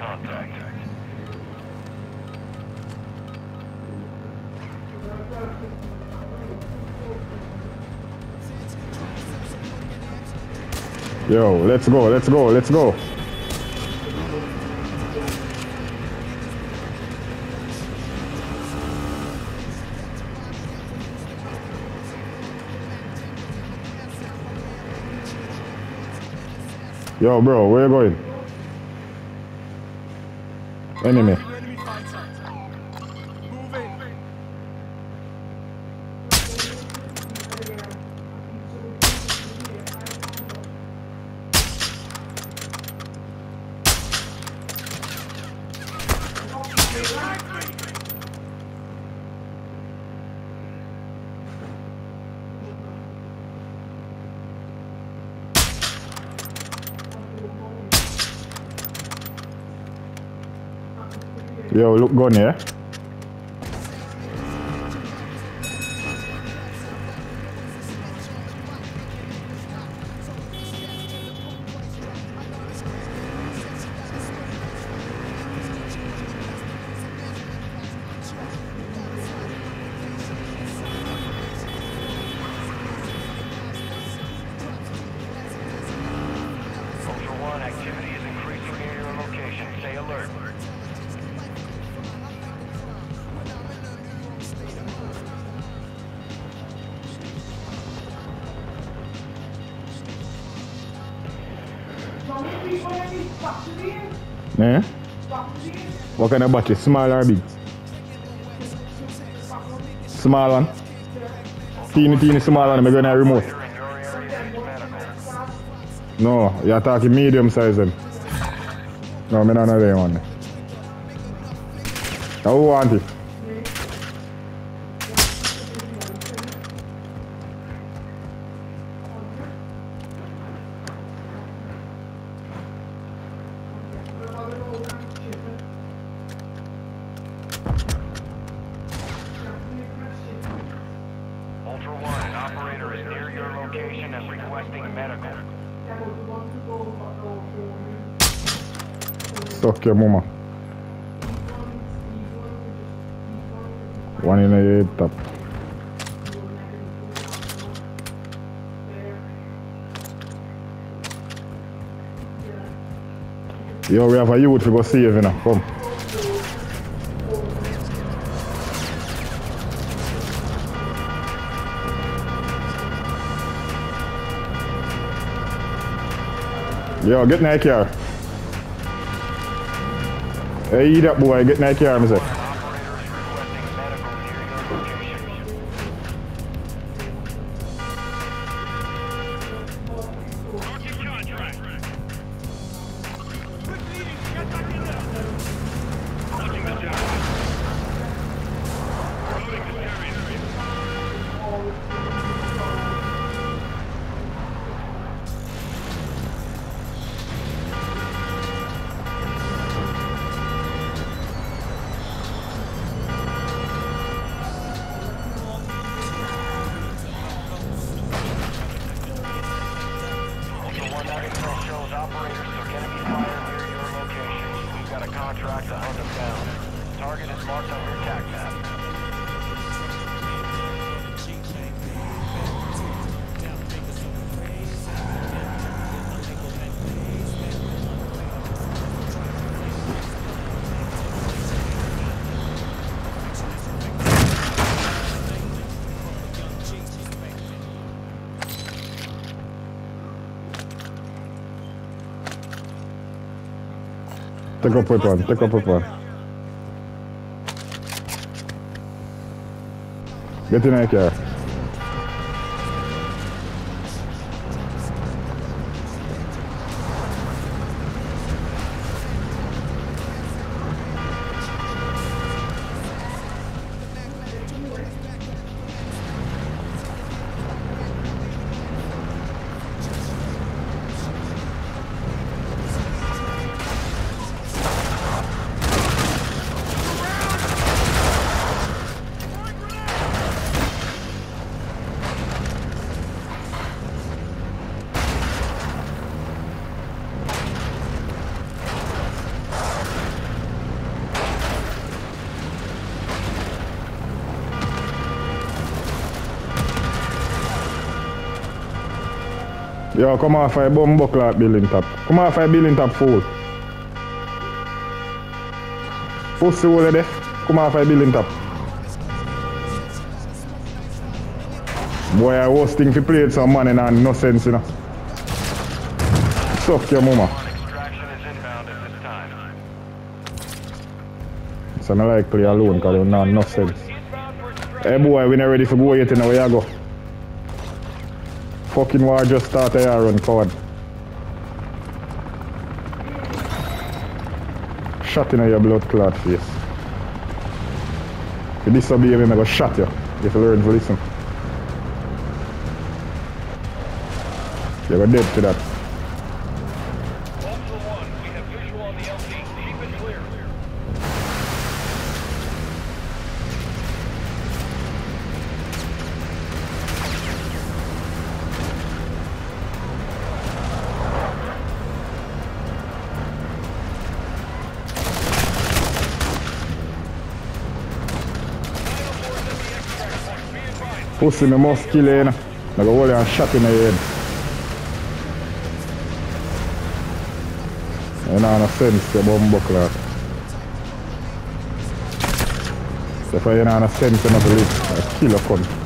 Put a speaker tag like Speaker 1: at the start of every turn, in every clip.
Speaker 1: contact.
Speaker 2: Yo, let's go, let's go, let's go. Yo, bro, where you going?
Speaker 3: NM.
Speaker 2: Yo, look gone, yeah? Battery? Small or big? Small one. Teeny, teeny, small one. I'm remote. No, you're talking medium size then. No, me not know that one. Now who hetkeä muma. Vanhin ei ittä. Yo, we have a youth we go save you know. Come. Yo, get in the. Hey, that boy, get in that car,
Speaker 1: Contract to hunt them down. Target is marked on your attack map.
Speaker 2: Tem como pôr, tem como pôr. Gătine aici.
Speaker 4: Yo, come off a bum buckler building top. Come off a building top fool. Pussy hole there. Come off a building top. Boy, I was thinking to play with some money and no sense, you know. Suck your mama. So I like play alone because you know no sense. Hey boy, we not ready for go yet, you know where you go. Fucking started here run forward. Shot in your blood clot face. If you disobey me, I go shot you. If you learn to listen. You go dead to that. Pussy me must kill you, you know. I go hold you and shot in the head. You know, no sense, you bum buckler. So if you know, no sense, you live. I kill a cunt.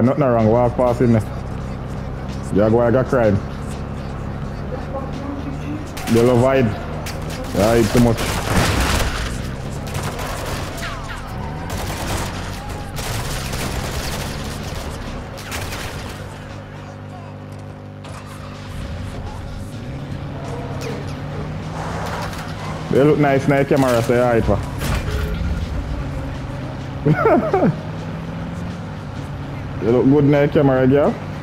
Speaker 4: Nothing wrong, walk past there. I got crime. You love hide. You hide too much. You look nice the camera, so for. You look good in camera, girl.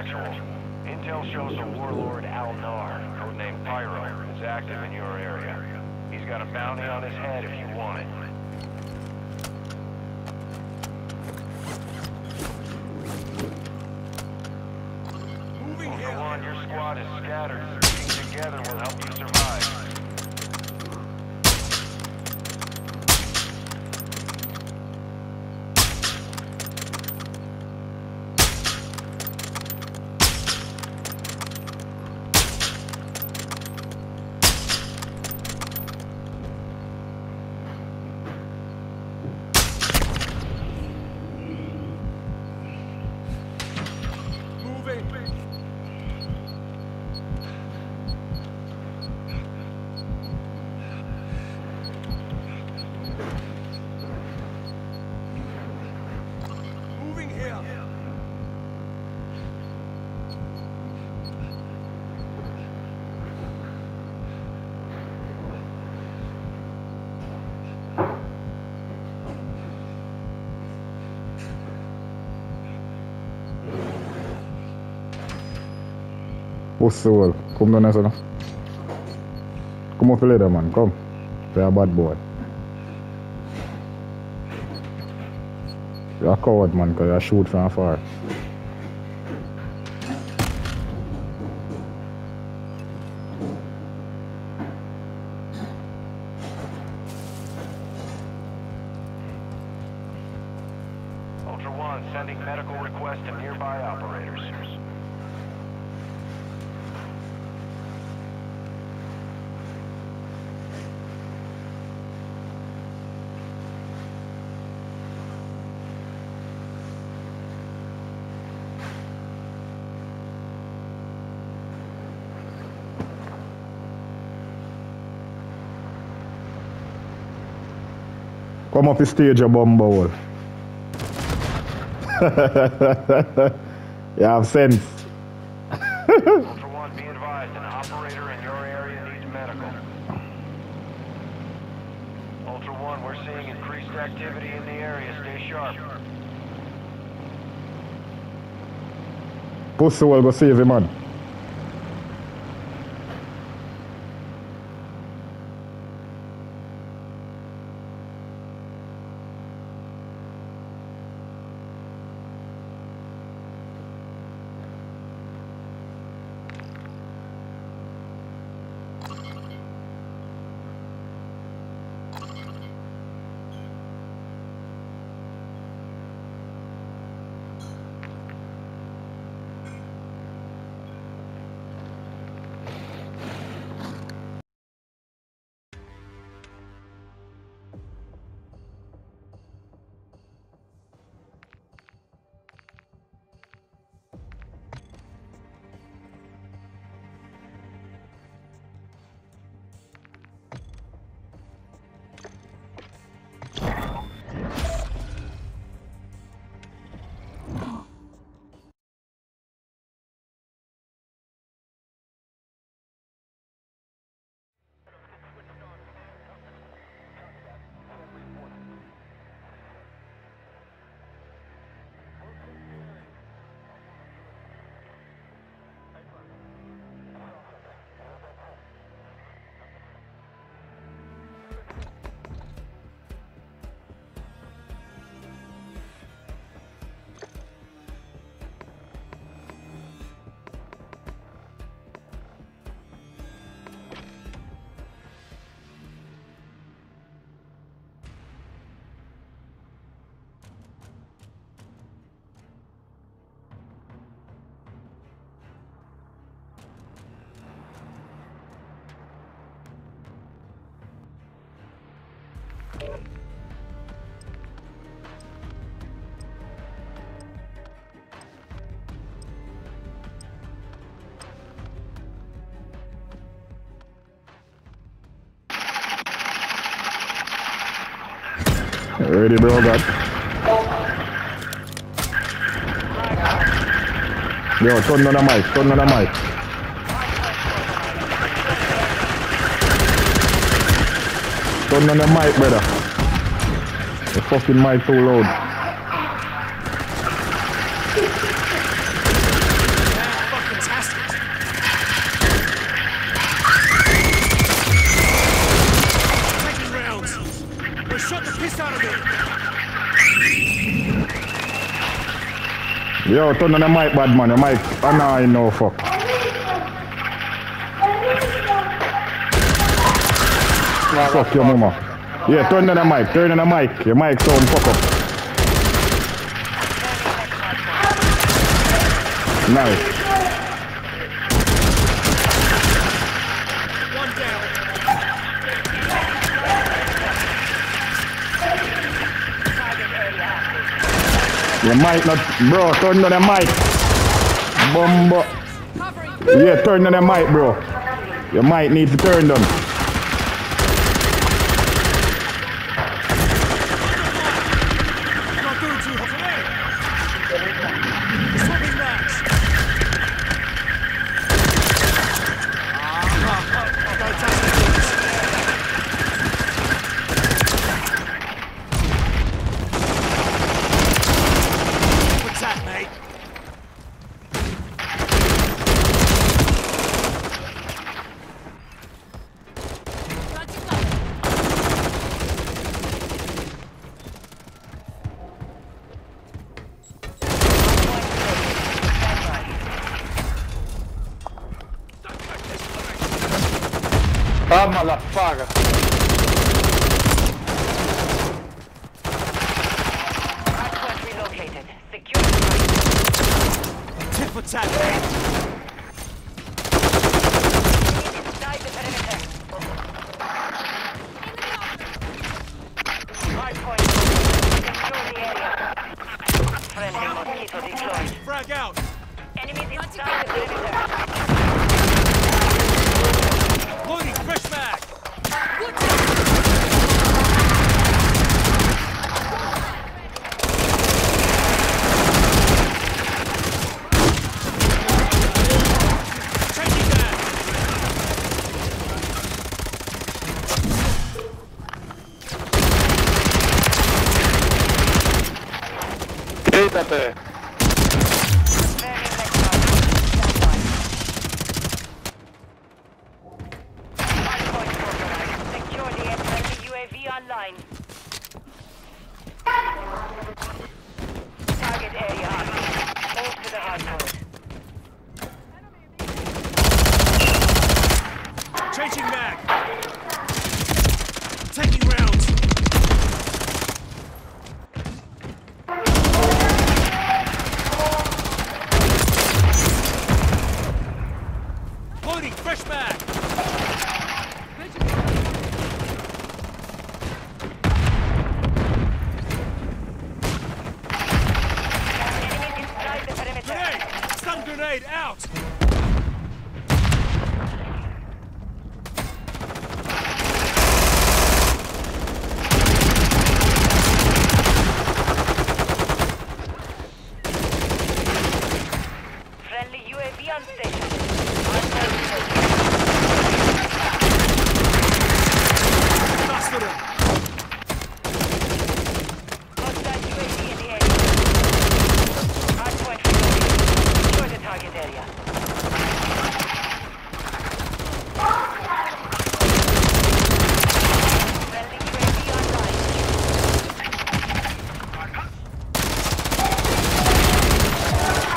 Speaker 1: Actual. Intel shows a
Speaker 4: Come down here, son. Come up later, man. Come. You're a bad boy. You're a coward, man, because you shoot from afar. Come up the stage, you bum bowl. you have sense.
Speaker 1: Ultra One, be advised, an operator in your area needs medical. Ultra One, we're seeing increased activity in the area. Stay sharp.
Speaker 4: Pussy will go save him, man. Ready, bro, God. Yo, turn on the mic, turn on the mic. Turn on the mic, brother. The fucking mic too loud. Yo, turn on the mic, bad man. The mic, ah, no, I know, fuck. Fuck your mama. Yeah, turn on the mic, turn on the mic. Your mic sound fuck up. Nice. Your mic not, bro, turn on the mic. Bumbo. Yeah, turn on the mic, bro. Your mic needs to turn on.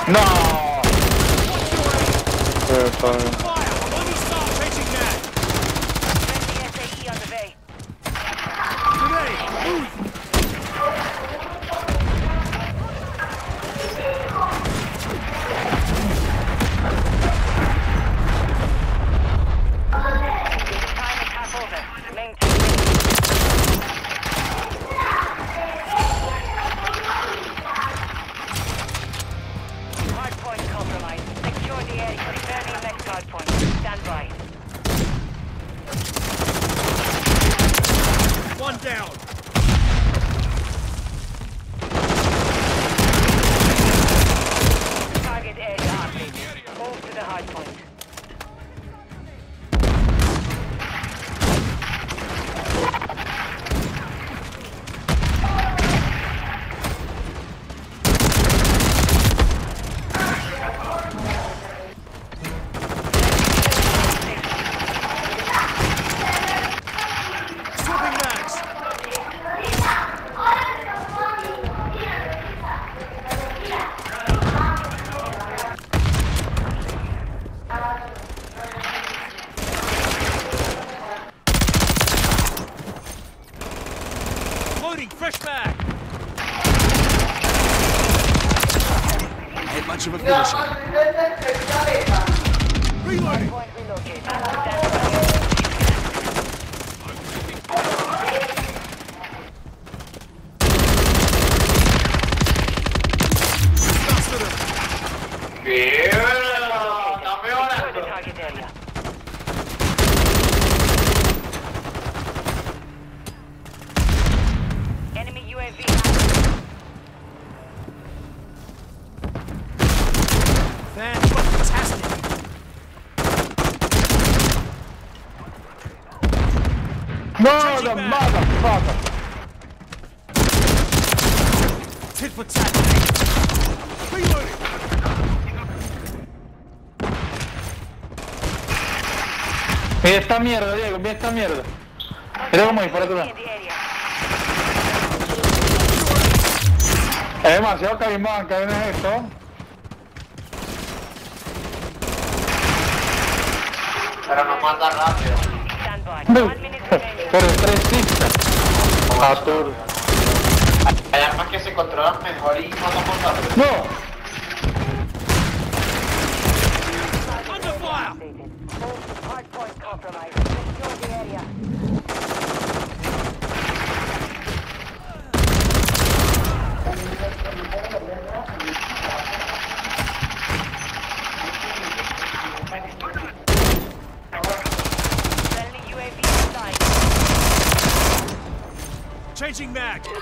Speaker 5: No!
Speaker 6: Terrifying.
Speaker 5: No, the motherfucker! Mira esta mierda, Diego, mira esta mierda. Mira cómo. Es demasiado caimán, que viene esto.
Speaker 7: Pero no mata rápido.
Speaker 5: Pero es 360. A turbo.
Speaker 7: Hay armas que se controlan mejor y no son portables.
Speaker 5: No.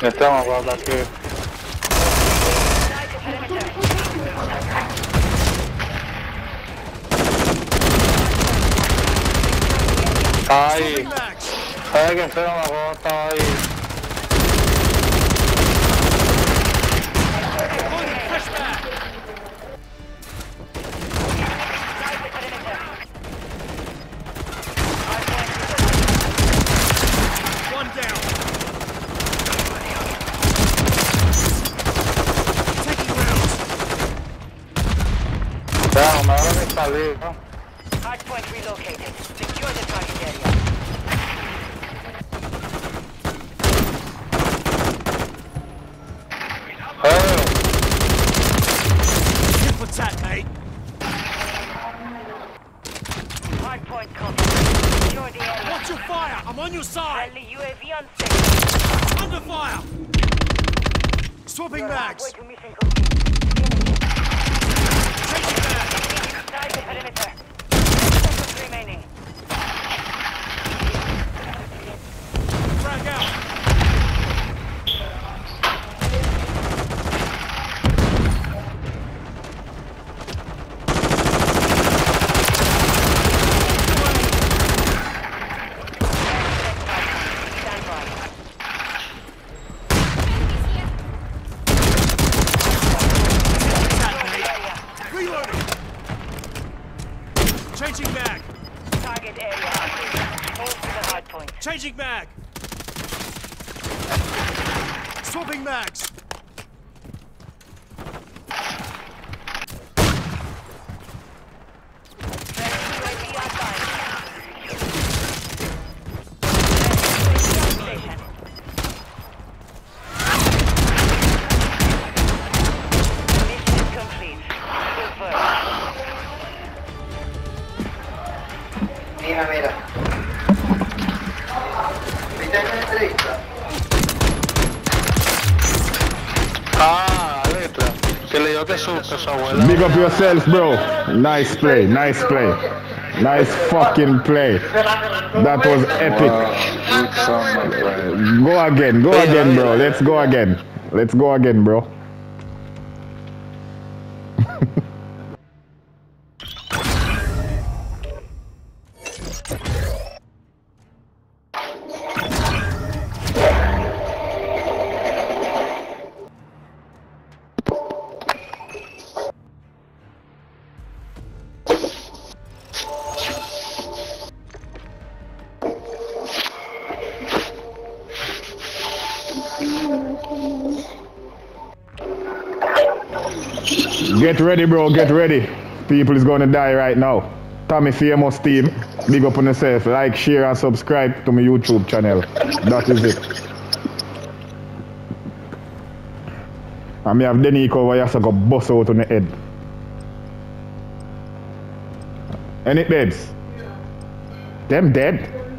Speaker 3: Então, agora
Speaker 5: daqui. que
Speaker 3: Pega então agora, tá
Speaker 5: Não, mas hora eu falei, viu?
Speaker 6: Hardpoint relocated. Secure the target area.
Speaker 4: Big up yourself, bro. Nice play, nice play. Nice fucking play. That was epic. Go again, go again, bro. Let's go again. Let's go again, bro. Ready, bro. Get ready. People is gonna die right now. Tammy Famous team, big up on yourself. Like, share, and subscribe to my YouTube channel. That is it. And me have Denico over here, so go bust out on the head. Any deads? Them dead?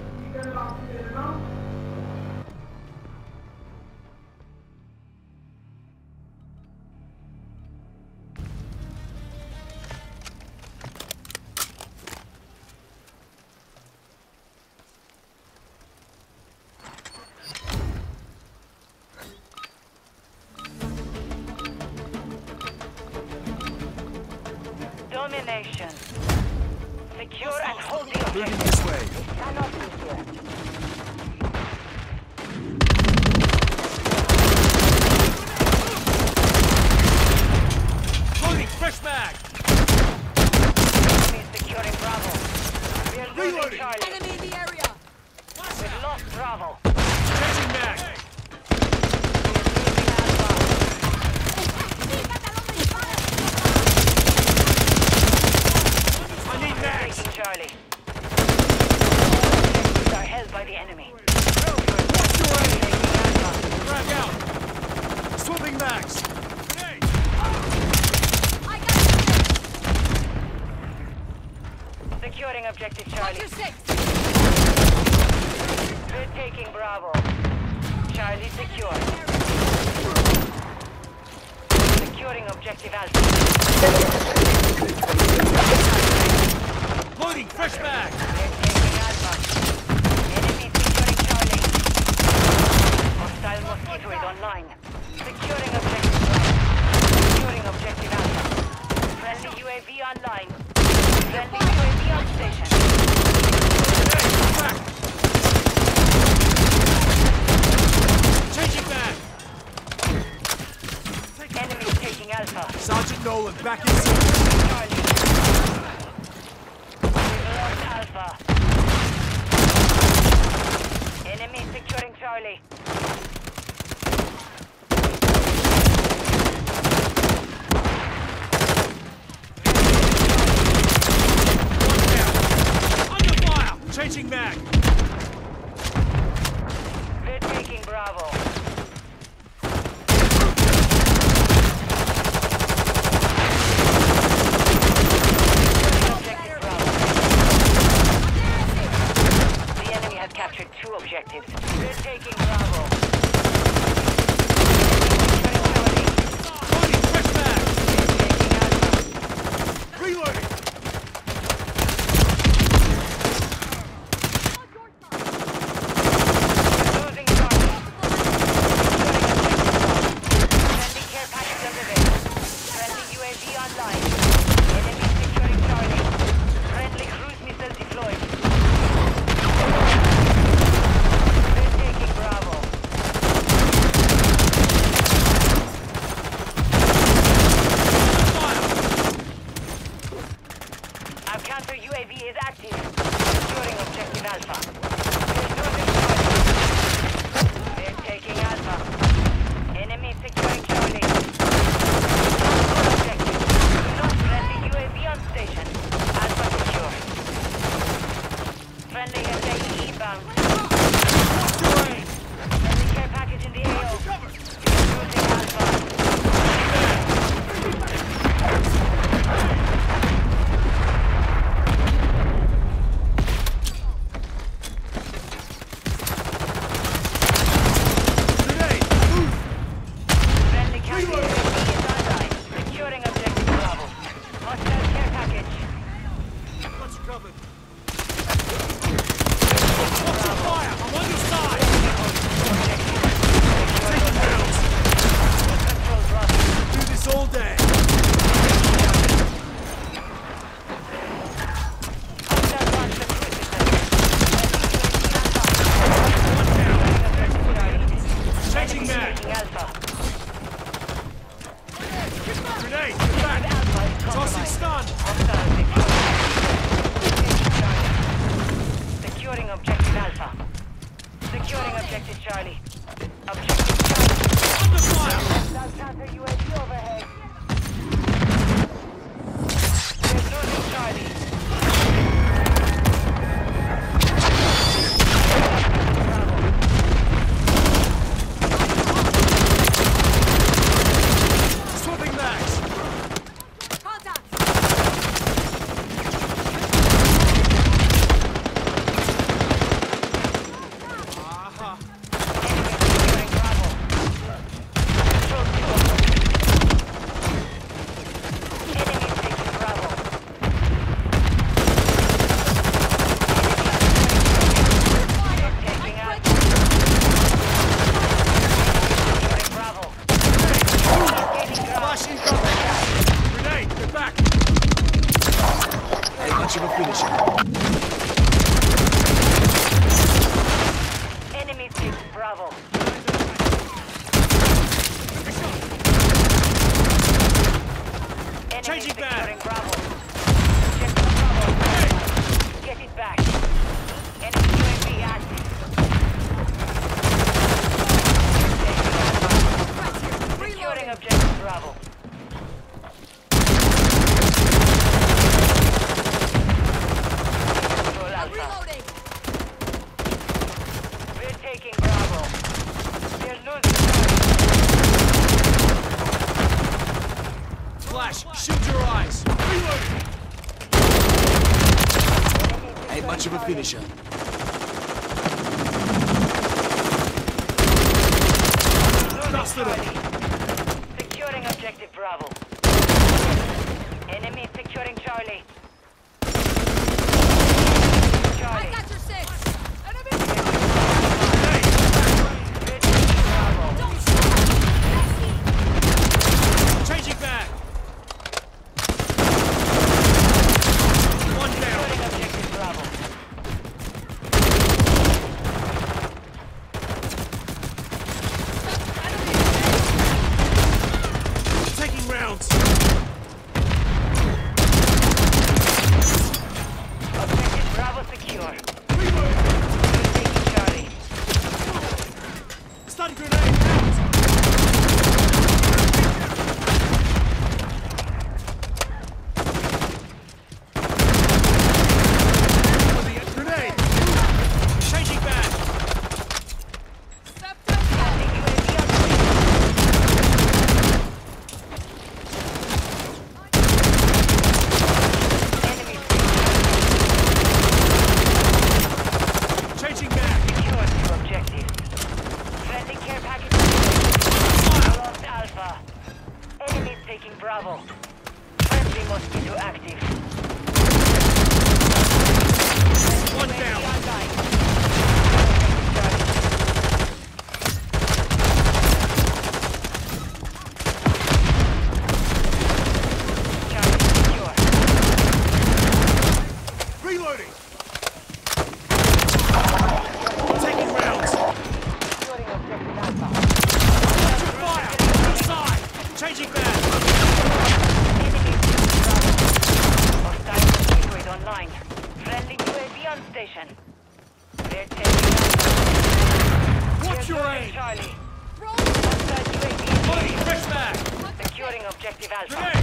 Speaker 6: Objective Alpha.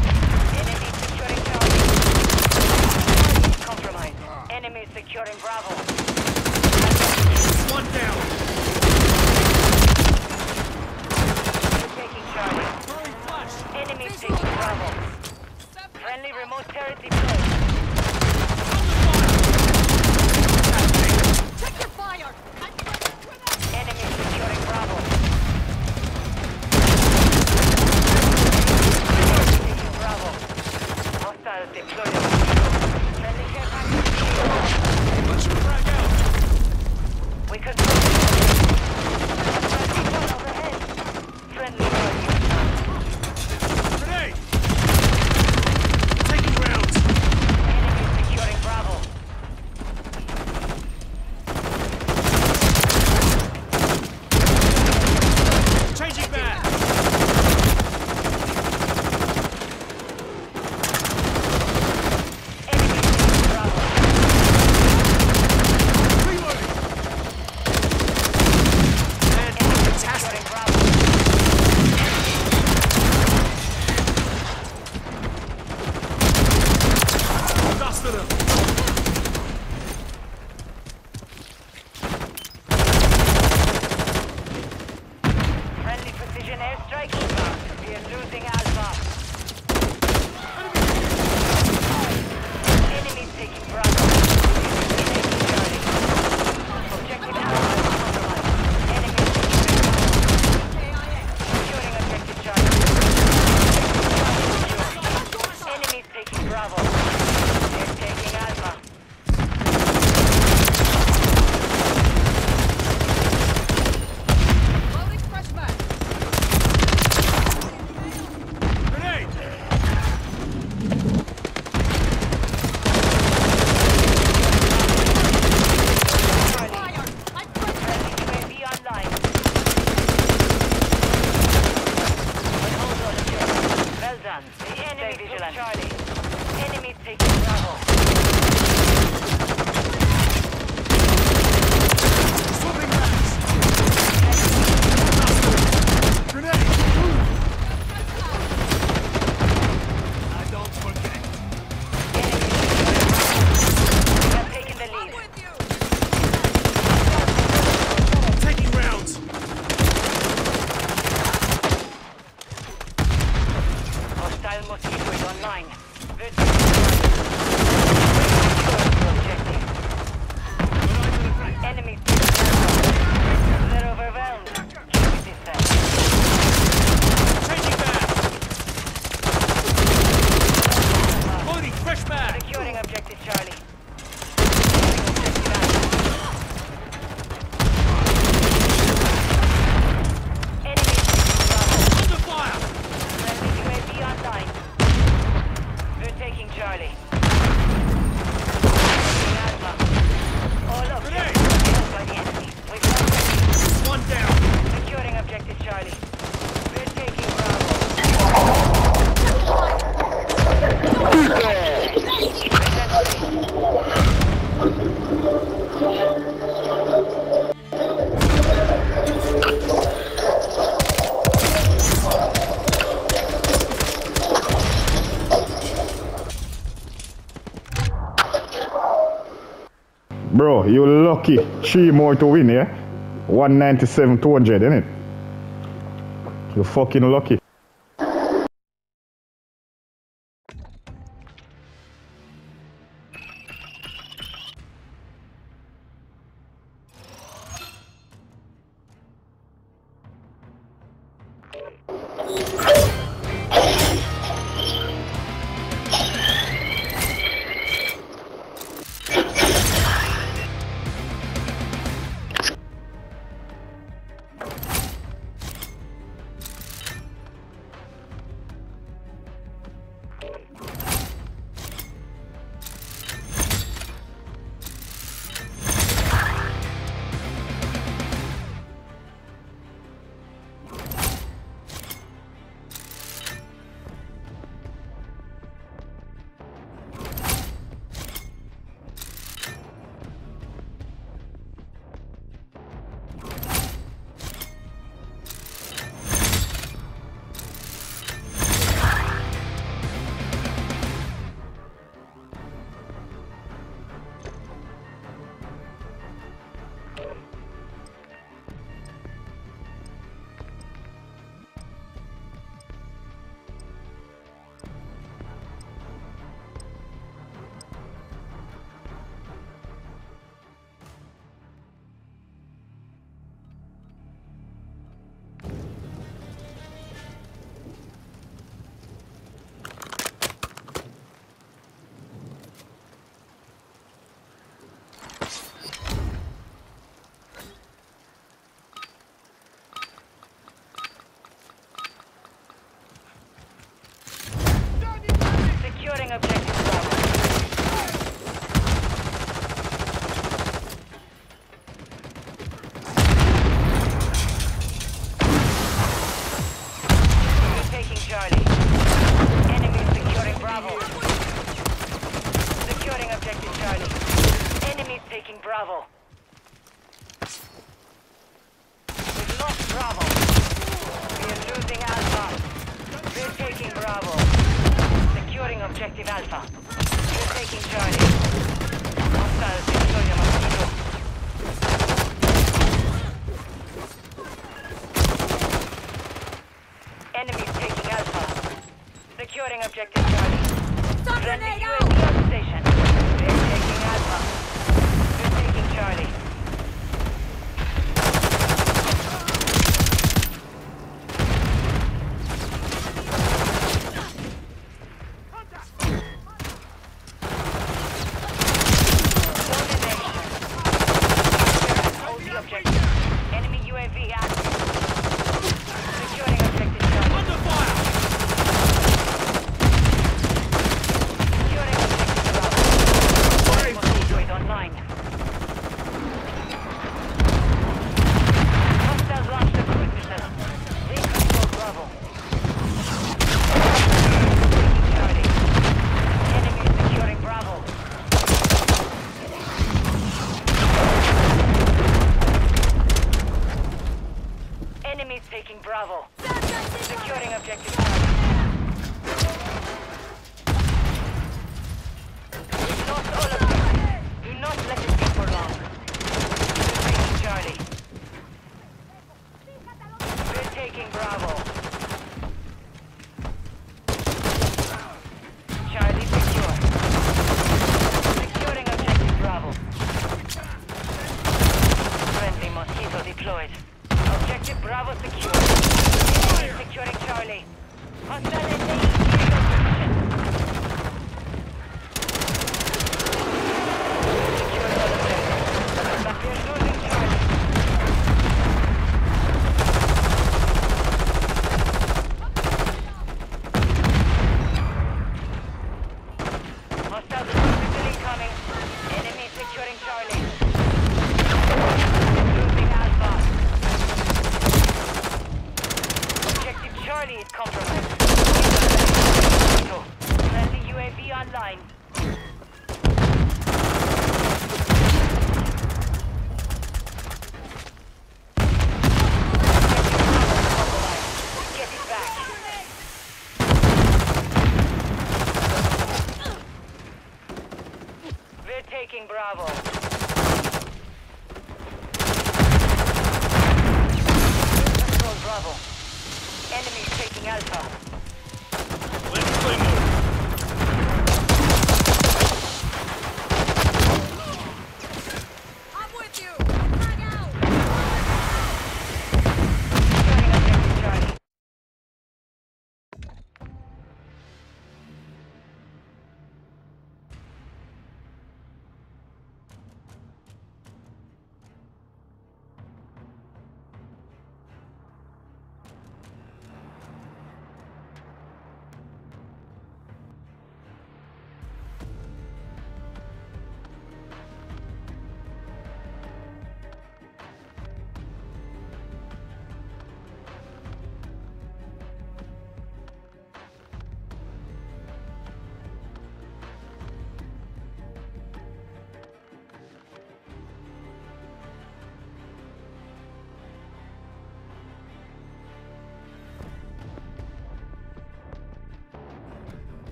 Speaker 6: Enemy securing Charlie.
Speaker 3: Compromise.
Speaker 6: Enemy securing Bravo.
Speaker 3: One down.
Speaker 6: Enemy taking Bravo. Friendly remote territory. Bro, you lucky. Three more to win, yeah? 197, 200, innit? You're fucking lucky.